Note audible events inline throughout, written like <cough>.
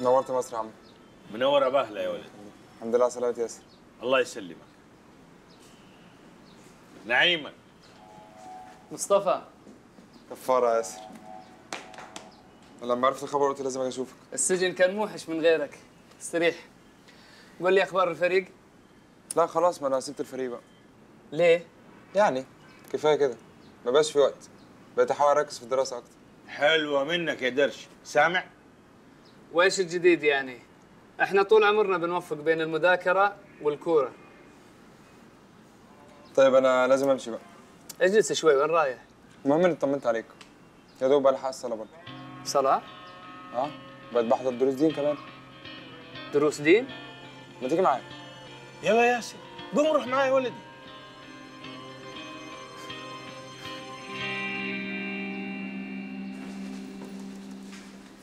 نورت مصر يا عم. منورة بهلة يا ولد. الحمد لله على سلامة ياسر. الله يسلمك. نعيما. مصطفى. كفارة يا ياسر. لما عرفت الخبر قلت لازم أجي أشوفك. السجن كان موحش من غيرك. استريح. قول لي أخبار الفريق. لا خلاص ما أنا سبت الفريق بقى. ليه؟ يعني كفاية كده. ما بقاش في وقت. بقيت أحاول أركز في الدراسة أكتر. حلوة منك يا درش. سامع؟ وإيش الجديد يعني؟ إحنا طول عمرنا بنوفق بين المذاكرة والكورة. طيب أنا لازم أمشي بقى. اجلس شوي وين رايح؟ المهم إني اطمنت عليك. يا دوب ألحق الصلاة برضه. صلاة؟ آه بقيت بحضر دروس دين كمان. دروس دين؟ ما تيجي معايا؟ يلا ياسر. قوم روح معايا يا ولدي.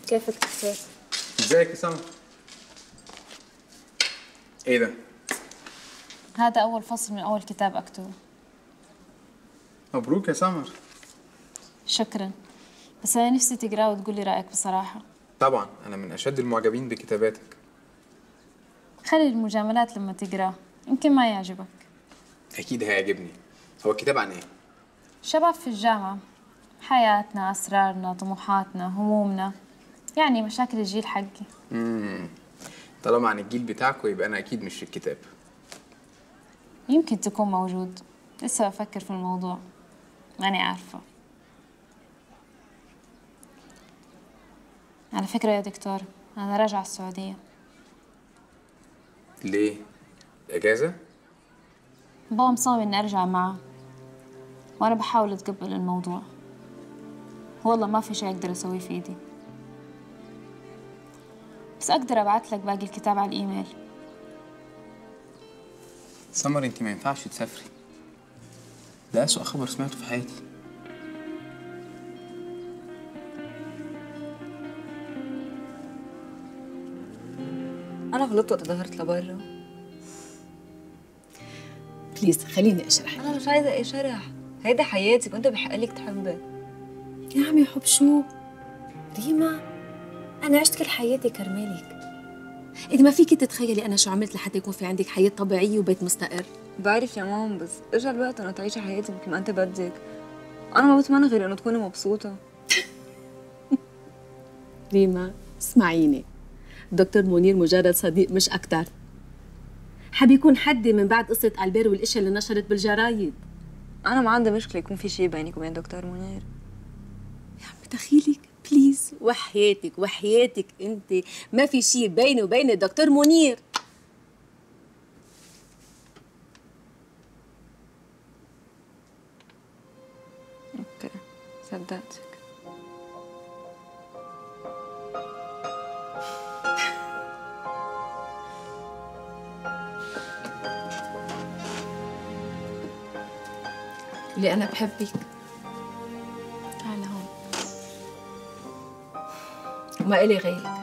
كيفك دكتور؟ ازيك يا سما إيه ده؟ هذا أول فصل من أول كتاب أكتبه. مبروك يا سمر شكرا. بس أنا نفسي تقرأه وتقول لي رأيك بصراحة. طبعا أنا من أشد المعجبين بكتاباتك. خلي المجاملات لما تقرأه يمكن ما يعجبك. أكيد هيعجبني. هو الكتاب عن إيه؟ شباب في الجامعة. حياتنا أسرارنا طموحاتنا همومنا. يعني مشاكل الجيل حقي. طالما عن الجيل بتاعكم يبقى أنا أكيد مش في الكتاب. يمكن تكون موجود. لسه بفكر في الموضوع. ماني عارفة. على فكرة يا دكتور أنا راجعة السعودية. ليه؟ إجازة؟ بابا مصمم إني أرجع معه. وأنا بحاول أتقبل الموضوع. والله ما في شيء أقدر أسويه في إيدي. بس أقدر أبعت لك باقي الكتاب على الإيميل. سمر انت ما ينفعش تسافري. ده أسوأ خبر سمعته في حياتي. أنا غلطت وقت ظهرت لبرا بليز خليني أشرح أنا مش عايزة أشرح. هيدا حياتك وأنت بحق لك تحبها يا عمي حب شو؟ ريما؟ أنا عشت كل حياتي كرمالك. انت ما فيكي تتخيلي أنا شو عملت لحتى يكون في عندك حياة طبيعية وبيت مستقر. بعرف يا ماما بس اجى الوقت إنه تعيشي حياتك مثل ما أنت بدك. أنا ما بتمنى غير إنه تكوني مبسوطة. <laughs> ريما اسمعيني. دكتور منير مجرد صديق مش أكثر حب يكون حدي من بعد قصة ألبير والاشياء اللي نشرت بالجرايد. أنا ما عندي مشكلة يكون في شيء بينك وبين دكتور منير. يا عمي دخيلك. بليز وحياتك وحياتك أنت. ما في شيء بيني وبين الدكتور منير. أوكي. صدقتك. اللي أنا بحبك. وما إلي غيرك.